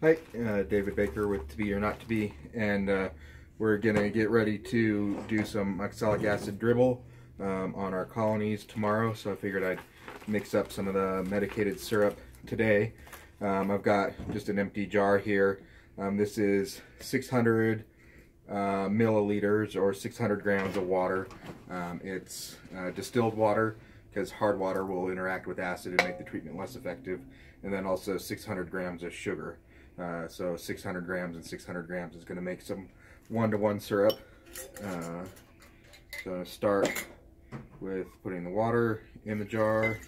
Hi, uh, David Baker with To Bee or Not To Bee, and uh, we're gonna get ready to do some oxalic acid dribble um, on our colonies tomorrow. So I figured I'd mix up some of the medicated syrup today. Um, I've got just an empty jar here. Um, this is 600 uh, milliliters or 600 grams of water. Um, it's uh, distilled water because hard water will interact with acid and make the treatment less effective. And then also 600 grams of sugar. Uh, so 600 grams and 600 grams is going to make some one-to-one -one syrup. Uh, so start with putting the water in the jar.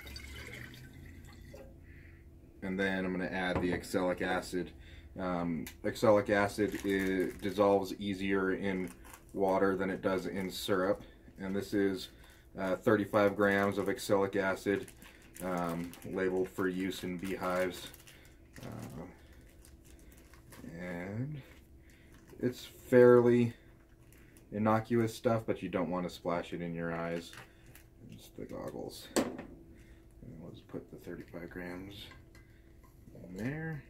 And then I'm going to add the oxalic acid. Um, oxalic acid is, dissolves easier in water than it does in syrup. And this is uh, 35 grams of oxalic acid um, labeled for use in beehives. Uh, and it's fairly innocuous stuff, but you don't want to splash it in your eyes. Just the goggles. And let's put the 35 grams in there.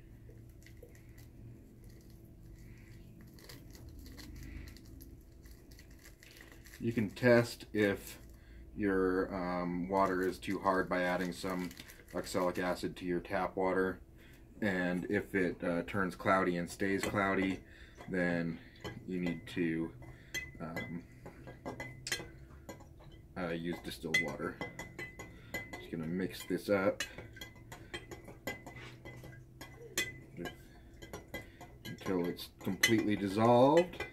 You can test if your um, water is too hard by adding some oxalic acid to your tap water and if it uh, turns cloudy and stays cloudy then you need to um, uh, use distilled water. Just gonna mix this up until it's completely dissolved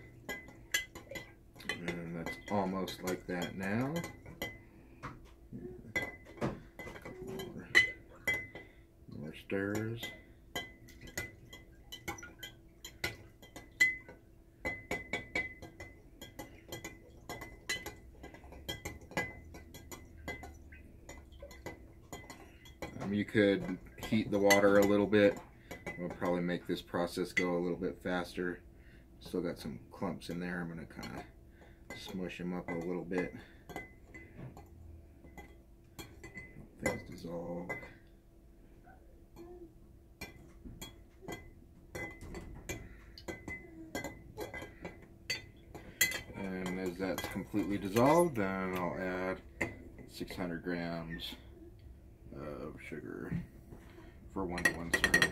and that's almost like that now. More, more stirs. Um, you could heat the water a little bit. It'll probably make this process go a little bit faster. Still got some clumps in there. I'm to kind of smush them up a little bit. Things dissolve. And as that's completely dissolved, then I'll add 600 grams of sugar for one to one syrup.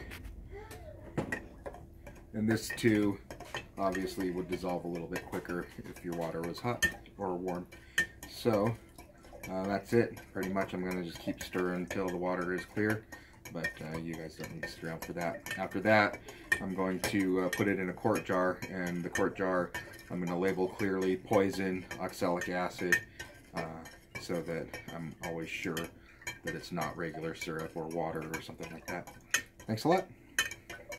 And this too obviously would dissolve a little bit quicker if your water was hot or warm. So uh, that's it. Pretty much I'm going to just keep stirring until the water is clear. But uh, you guys don't need to stir out for that. After that, I'm going to uh, put it in a quart jar. And the quart jar, I'm going to label clearly poison, oxalic acid, uh, so that I'm always sure that it's not regular syrup or water or something like that. Thanks a lot.